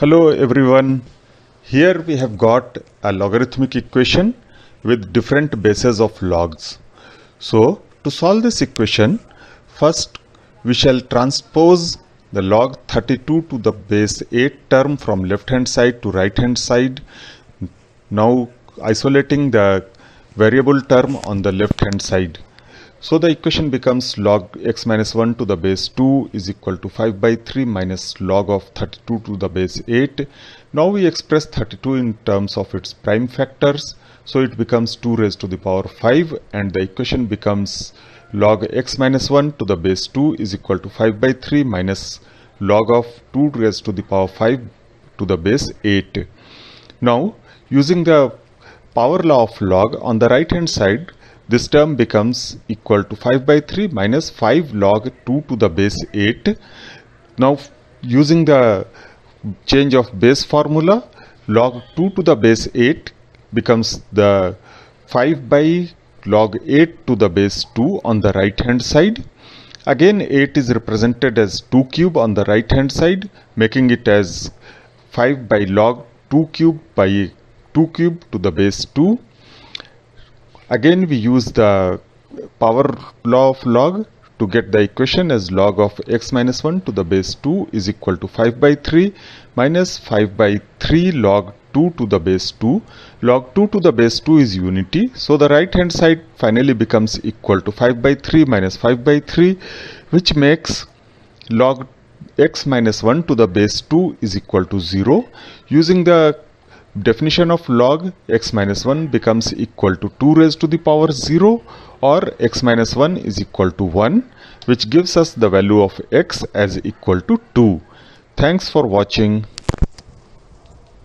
Hello everyone. Here we have got a logarithmic equation with different bases of logs. So to solve this equation, first we shall transpose the log 32 to the base 8 term from left hand side to right hand side. Now isolating the variable term on the left hand side. So the equation becomes log x minus 1 to the base 2 is equal to 5 by 3 minus log of 32 to the base 8. Now we express 32 in terms of its prime factors. So it becomes 2 raised to the power 5 and the equation becomes log x minus 1 to the base 2 is equal to 5 by 3 minus log of 2 raised to the power 5 to the base 8. Now using the power law of log on the right hand side this term becomes equal to 5 by 3 minus 5 log 2 to the base 8. Now using the change of base formula log 2 to the base 8 becomes the 5 by log 8 to the base 2 on the right hand side. Again 8 is represented as 2 cube on the right hand side making it as 5 by log 2 cube by 2 cube to the base 2 Again we use the power law of log to get the equation as log of x minus 1 to the base 2 is equal to 5 by 3 minus 5 by 3 log 2 to the base 2. Log 2 to the base 2 is unity. So the right hand side finally becomes equal to 5 by 3 minus 5 by 3 which makes log x minus 1 to the base 2 is equal to 0. Using the definition of log x minus 1 becomes equal to 2 raised to the power 0 or x minus 1 is equal to 1 which gives us the value of x as equal to 2. Thanks for watching.